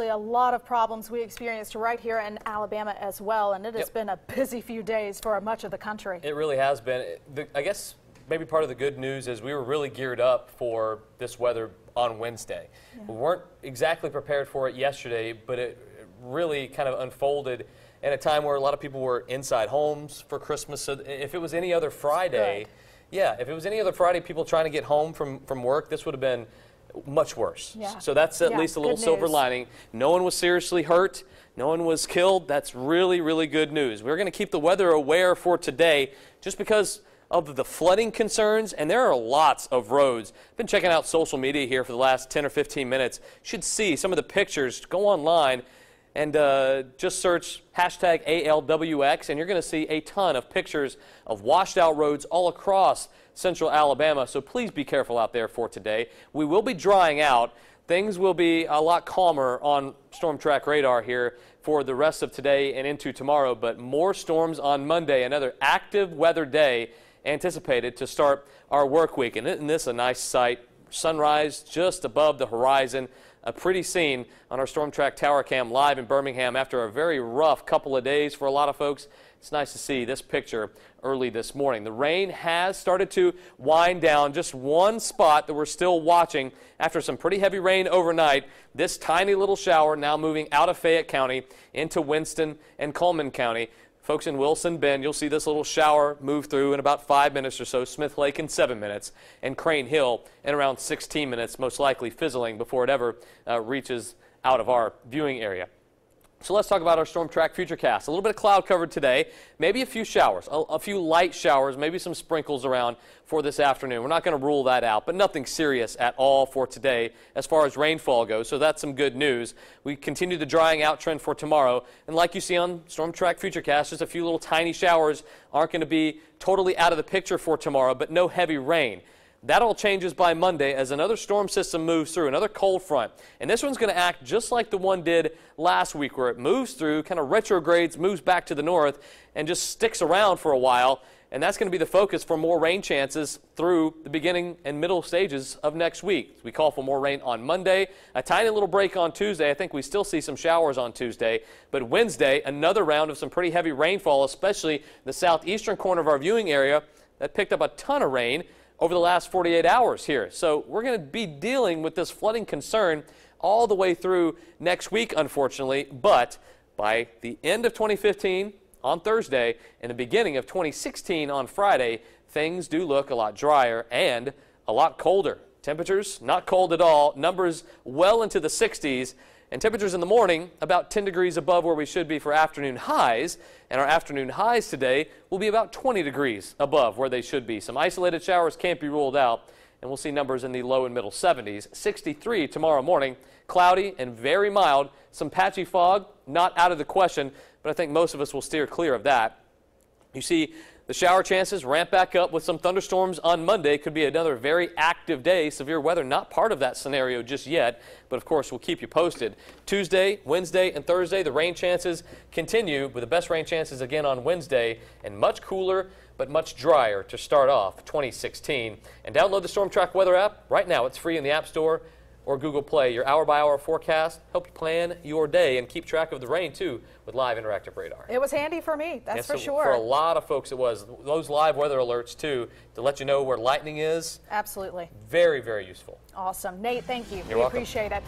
A lot of problems we experienced right here in Alabama as well, and it has Yep. been a busy few days for much of the country. It really has been. The- I guess maybe part of the good news is we were really geared up for this weather on Wednesday. We weren't exactly prepared for it yesterday, but it really kind of unfolded in a time where a lot of people were inside homes for Christmas. So if it was any other Friday, yeah, if it was any other Friday, people trying to get home from, from work, this would have been much worse. Yeah. So that's at Yeah, least a little silver lining. No one was seriously hurt. No one was killed. That's really, really good news. We're going to keep the weather aware for today just because of the flooding concerns, and there are lots of roads. Been checking out social media here for the last 10 or 15 minutes. Should see some of the pictures. Go online and uh, just search hashtag ALWX, and you're going to see a ton of pictures of washed out roads all across central Alabama. So please be careful out there for today. We will be drying out. Things will be a lot calmer on storm track radar here for the rest of today and into tomorrow, but more storms on Monday, another active weather day anticipated to start our work week. And isn't this a nice sight? Sunrise just above the horizon. A pretty scene on our Storm Track Tower Cam live in Birmingham after a very rough couple of days for a lot of folks. It's nice to see this picture early this morning. The rain has started to wind down. Just one spot that we're still watching after some pretty heavy rain overnight. This tiny little shower now moving out of Fayette County into Winston and Cullman County. Folks in Wilson Bend, you'll see this little shower move through in about five minutes or so. Smith Lake in seven minutes, and Crane Hill in around 16 minutes, most likely fizzling before it ever uh, reaches out of our viewing area. So let's talk about our storm track futurecast. A little bit of cloud covered today, maybe a few showers, a, a few light showers, maybe some sprinkles around for this afternoon. We're not going to rule that out, but nothing serious at all for today as far as rainfall goes. So that's some good news. We continue the drying out trend for tomorrow, and like you see on storm track futurecast, just a few little tiny showers aren't going to be totally out of the picture for tomorrow, but no heavy rain. That all changes by Monday as another storm system moves through, another cold front. And this one's going to act just like the one did last week, where it moves through, kind of retrogrades, moves back to the north, and just sticks around for a while. And that's going to be the focus for more rain chances through the beginning and middle stages of next week. We call for more rain on Monday, a tiny little break on Tuesday. I think we still see some showers on Tuesday. But Wednesday, another round of some pretty heavy rainfall, especially the southeastern corner of our viewing area that picked up a ton of rain over the last 48 hours here. So we're going to be dealing with this flooding concern all the way through next week, unfortunately. But by the end of 2015, on Thursday, and the beginning of 2016 on Friday, things do look a lot drier and a lot colder. Temperatures not cold at all, numbers well into the 60s, and temperatures in the morning about 10 degrees above where we should be for afternoon highs. And our afternoon highs today will be about 20 degrees above where they should be. Some isolated showers can't be ruled out, and we'll see numbers in the low and middle 70s. 63 tomorrow morning, cloudy and very mild. Some patchy fog, not out of the question, but I think most of us will steer clear of that. You see the shower chances ramp back up with some thunderstorms on Monday. Could be another very active day. Severe weather not part of that scenario just yet, but of course we'll keep you posted. Tuesday, Wednesday, and Thursday, the rain chances continue with the best rain chances again on Wednesday and much cooler but much drier to start off 2016. And download the Storm Track Weather app right now. It's free in the App Store or Google Play. Your hour by hour forecast help you plan your day and keep track of the rain too with live interactive radar. It was handy for me, that's Yes, for sure. For a lot of folks, it was. Those live weather alerts, too, to let you know where lightning is, Absolutely. very, very useful. Awesome. Nate, thank you. we welcome. appreciate it.